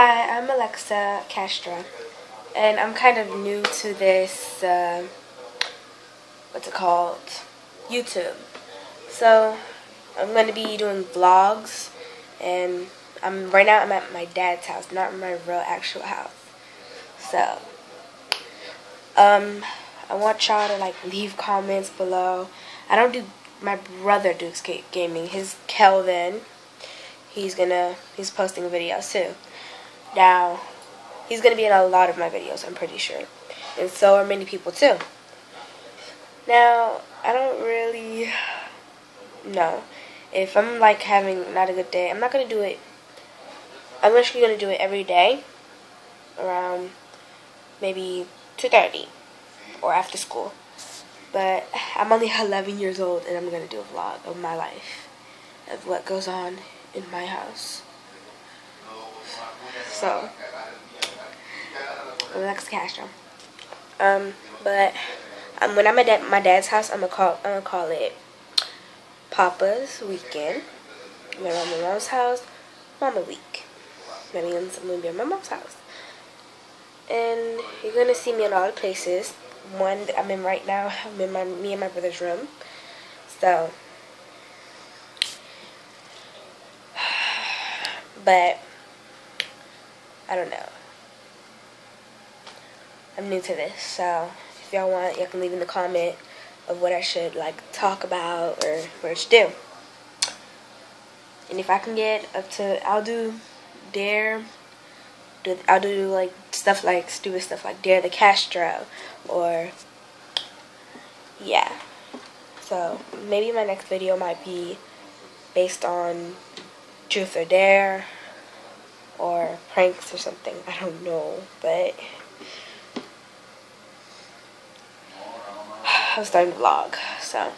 Hi, I'm Alexa Castro, and I'm kind of new to this, uh, what's it called, YouTube. So, I'm going to be doing vlogs, and I'm right now I'm at my dad's house, not my real actual house. So, um, I want y'all to like leave comments below. I don't do my brother Duke's gaming. His Kelvin. He's gonna he's posting videos too. Now, he's going to be in a lot of my videos, I'm pretty sure. And so are many people too. Now, I don't really know. If I'm like having not a good day, I'm not going to do it. I'm actually going to do it every day around maybe 2.30 or after school. But I'm only 11 years old and I'm going to do a vlog of my life, of what goes on in my house. So, Alexa Castro. Um, but um, when I'm at my dad's house, I'm gonna call I'm gonna call it Papa's Weekend. When I'm at my mom's house, Mama Week. That means I'm gonna be at my mom's house. And you're gonna see me in all the places. One that I'm in right now, I'm in my me and my brother's room. So, but I don't know. I'm new to this, so if y'all want, y'all can leave in the comment of what I should like talk about or what I should do. And if I can get up to, I'll do Dare. I'll do like stuff like stupid stuff like Dare the Castro or yeah. So maybe my next video might be based on Truth or Dare or pranks or something. I don't know, but I'm starting to vlog, so.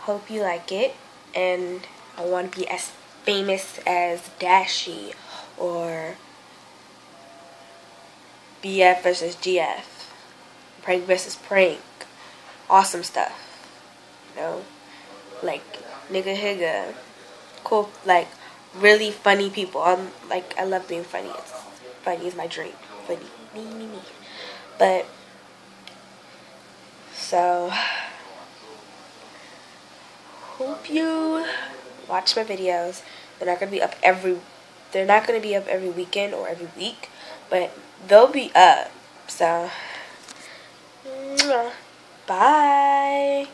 Hope you like it, and I want to be as famous as Dashie or BF versus GF, prank versus prank, awesome stuff, you know, like nigahiga, cool, like really funny people. I'm like I love being funny. It's funny is my dream. Funny, me, me, me. But so hope you watch my videos. They're not gonna be up every. They're not gonna be up every weekend or every week, but they'll be up. So, bye.